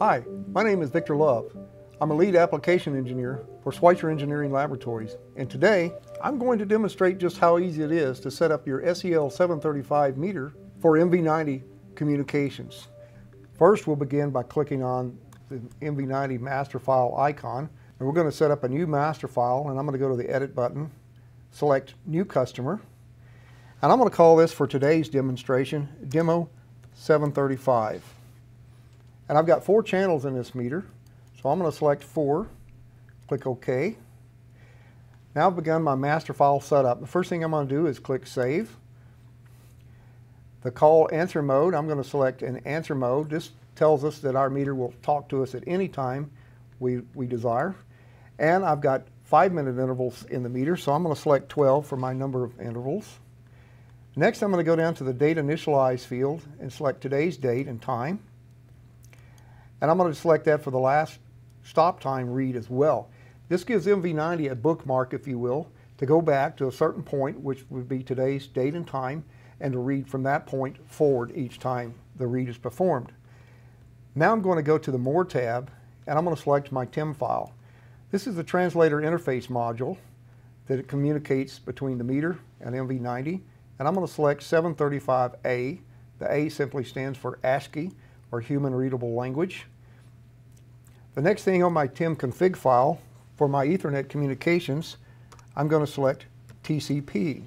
Hi, my name is Victor Love. I'm a lead application engineer for Schweitzer Engineering Laboratories, and today I'm going to demonstrate just how easy it is to set up your SEL 735 meter for MV90 communications. First, we'll begin by clicking on the MV90 master file icon, and we're going to set up a new master file, and I'm going to go to the Edit button, select New Customer, and I'm going to call this for today's demonstration Demo 735. And I've got four channels in this meter, so I'm going to select four, click OK. Now I've begun my master file setup. The first thing I'm going to do is click Save. The call answer mode, I'm going to select an answer mode. This tells us that our meter will talk to us at any time we, we desire. And I've got five minute intervals in the meter, so I'm going to select 12 for my number of intervals. Next, I'm going to go down to the date initialize field and select today's date and time. And I'm going to select that for the last stop time read as well. This gives MV90 a bookmark, if you will, to go back to a certain point, which would be today's date and time, and to read from that point forward each time the read is performed. Now I'm going to go to the More tab, and I'm going to select my TIM file. This is the translator interface module that communicates between the meter and MV90, and I'm going to select 735A. The A simply stands for ASCII, or Human Readable Language. The next thing on my TIM config file for my Ethernet communications, I'm going to select TCP.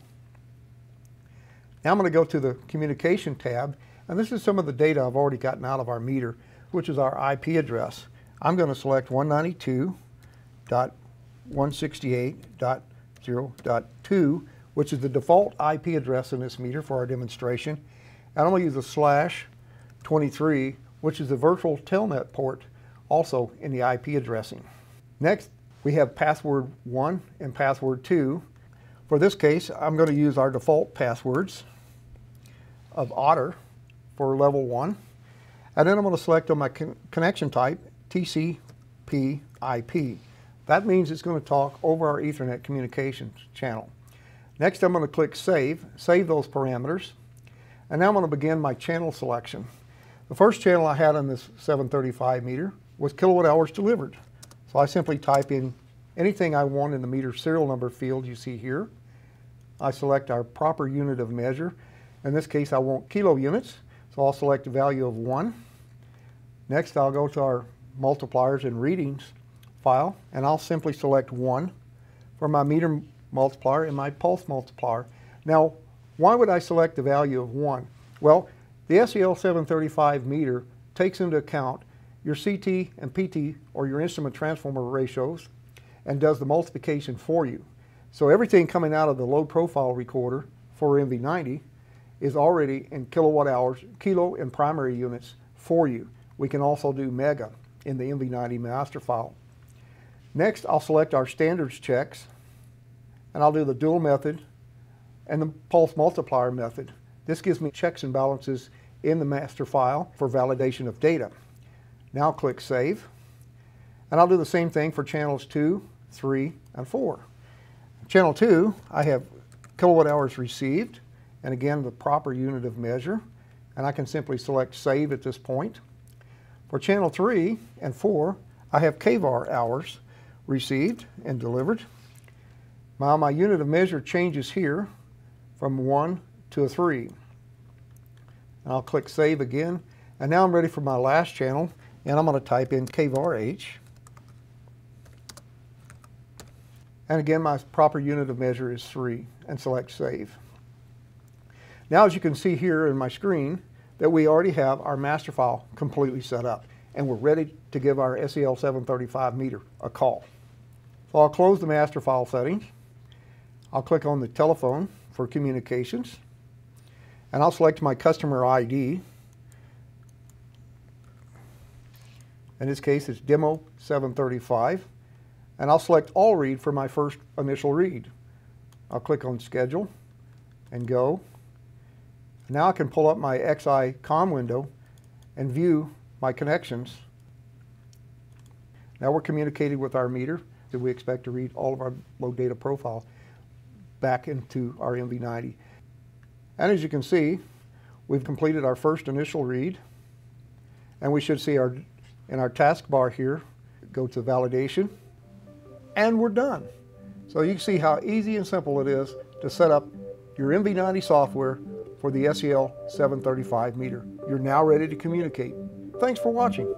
Now I'm going to go to the Communication tab, and this is some of the data I've already gotten out of our meter, which is our IP address. I'm going to select 192.168.0.2, which is the default IP address in this meter for our demonstration. And I'm going to use a slash 23, which is the virtual telnet port also in the IP addressing. Next, we have password 1 and password 2. For this case, I'm going to use our default passwords of Otter for level 1. And then I'm going to select on my con connection type TCP IP. That means it's going to talk over our Ethernet communications channel. Next, I'm going to click Save, save those parameters. And now I'm going to begin my channel selection. The first channel I had on this 735 meter was kilowatt hours delivered. So I simply type in anything I want in the meter serial number field you see here. I select our proper unit of measure. In this case, I want kilo units, so I'll select a value of 1. Next, I'll go to our multipliers and readings file, and I'll simply select 1 for my meter multiplier and my pulse multiplier. Now, why would I select the value of 1? Well, the SEL735 meter takes into account your CT and PT, or your instrument transformer ratios, and does the multiplication for you. So everything coming out of the load profile recorder for MV90 is already in kilowatt hours, kilo and primary units for you. We can also do mega in the MV90 master file. Next, I'll select our standards checks, and I'll do the dual method and the pulse multiplier method. This gives me checks and balances in the master file for validation of data. Now click Save. And I'll do the same thing for channels 2, 3, and 4. Channel 2, I have kilowatt hours received, and again, the proper unit of measure. And I can simply select Save at this point. For channel 3 and 4, I have kVAR hours received and delivered. Now my unit of measure changes here from 1 to a 3. And I'll click Save again. And now I'm ready for my last channel, and I'm going to type in kVAR-H. And again, my proper unit of measure is 3, and select Save. Now, as you can see here in my screen, that we already have our master file completely set up, and we're ready to give our SEL735 meter a call. So I'll close the master file settings. I'll click on the telephone for communications, and I'll select my customer ID, In this case, it's demo 735. And I'll select all read for my first initial read. I'll click on schedule and go. Now I can pull up my XI COM window and view my connections. Now we're communicating with our meter that we expect to read all of our load data profile back into our MV90. And as you can see, we've completed our first initial read. And we should see our, in our taskbar here, go to validation, and we're done. So you can see how easy and simple it is to set up your MV90 software for the SEL 735 meter. You're now ready to communicate. Thanks for watching.